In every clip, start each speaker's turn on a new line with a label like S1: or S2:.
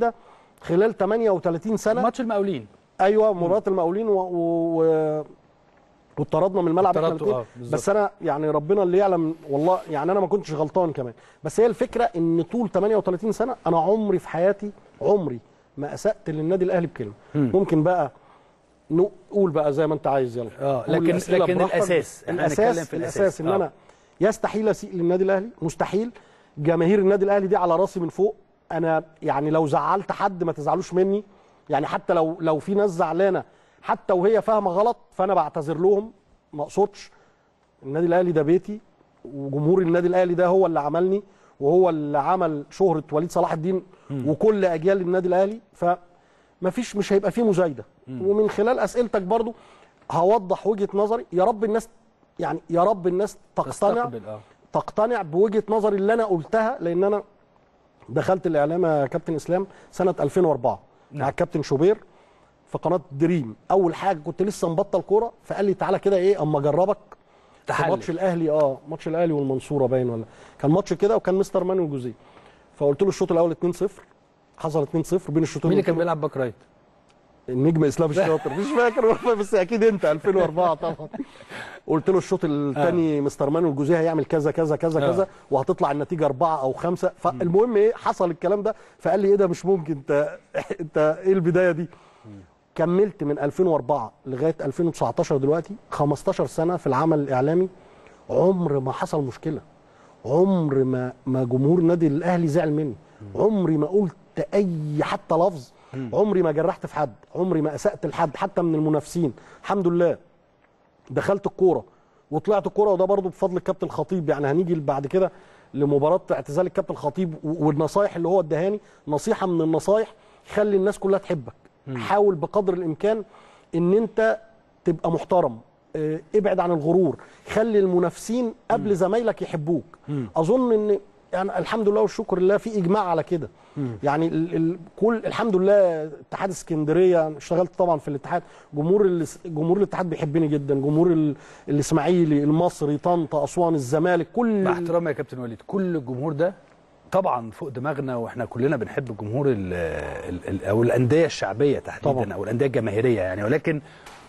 S1: ده خلال 38 سنة.
S2: ماتش المقاولين.
S1: أيوه مباراة المقاولين و... و... و... واتطردنا من الملعب إحنا.
S2: آه،.
S1: بس أنا يعني ربنا اللي يعلم والله يعني أنا ما كنتش غلطان كمان. بس هي الفكرة إن طول 38 سنة أنا عمري في حياتي عمري ما أسأت للنادي الأهلي بكلمة. ممكن بقى نقول بقى زي ما أنت عايز يلا. قول
S2: لكن- لكن هنتكلم
S1: الأساس.
S2: في
S1: الأساس.
S2: الأساس.
S1: إن
S2: آه.
S1: أنا يستحيل أسيء للنادي الأهلي مستحيل. جماهير النادي الأهلي دي على راسي من فوق. أنا يعني لو زعلت حد ما تزعلوش مني. يعني حتى لو لو في ناس زعلانة حتى وهي فاهمة غلط فأنا بعتذر لهم ما أقصدش. النادي الأهلي ده بيتي وجمهور النادي الأهلي ده هو اللي عملني وهو اللي عمل شهرة وليد صلاح الدين وكل أجيال النادي الأهلي. فما فيش مش هيبقى فيه مزايدة. ومن خلال أسئلتك برضو هوضح وجهة نظري. يا رب الناس يعني يا رب الناس تقتنع
S2: تستقبل آه.
S1: تقتنع بوجهة نظري اللي أنا قلتها لأن أنا دخلت الإعلام يا كابتن إسلام سنة 2004 مع
S2: نعم.
S1: الكابتن شوبير في قناة دريم أول حاجة كنت لسه مبطل كورة فقال لي تعالى كده إيه أما
S2: أجربك.
S1: ماتش الأهلي آه ماتش الأهلي والمنصورة باين ولا كان ماتش كده وكان مستر مانويل جوزيه فقلت له الشوط الأول 2-0 حصل 2-0 بين الشوطين
S2: مين اللي كان بيلعب back right؟
S1: النجم اسلام الشاطر. مش فاكر والله بس أكيد أنت 2004 طبعا. قلت له الشوط الثاني مستر مانويل جوزيه هيعمل كذا كذا كذا
S2: آه.
S1: كذا وهتطلع النتيجة أربعة أو خمسة. فالمهم إيه حصل الكلام ده. فقال لي إيه ده مش ممكن أنت أنت إيه البداية دي؟ كملت من 2004 لغاية 2019 دلوقتي 15 سنة في العمل الإعلامي. عمر ما حصل مشكلة. عمر ما ما جمهور النادي الأهلي زعل مني. عمري ما قلت أي حتى لفظ. عمري ما جرحت في حد عمري ما أسأت لحد حتى من المنافسين. الحمد لله. دخلت الكورة وطلعت الكورة وده برضو بفضل الكابتن الخطيب يعني هنيجي بعد كده لمباراة اعتزال الكابتن الخطيب والنصايح اللي هو اداهاني نصيحة من النصايح خلي الناس كلها تحبك. حاول بقدر الإمكان إن أنت تبقى محترم. آه، ابعد عن الغرور. خلي المنافسين قبل زمايلك يحبوك. أظن إن يعني الحمد لله والشكر لله في إجماع على كده. يعني ال ال كل الحمد لله اتحاد اسكندرية اشتغلت طبعا في الاتحاد. جمهور جمهور الاتحاد بيحبني جدا. جمهور ال- الإسماعيلي المصري طنطا أسوان الزمالك كل
S2: مع احترامي يا كابتن وليد كل الجمهور ده طبعا فوق دماغنا وإحنا كلنا بنحب الجمهور ال ال ال أو الأندية الشعبية تحديدا
S1: طبعا.
S2: أو الأندية الجماهيرية يعني. ولكن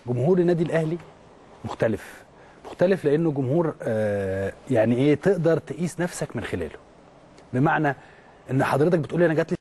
S2: جمهور النادي الأهلي مختلف. مختلف لأنه جمهور آه يعني إيه تقدر تقيس نفسك من خلاله. بمعنى إن حضرتك بتقولي أنا جات لي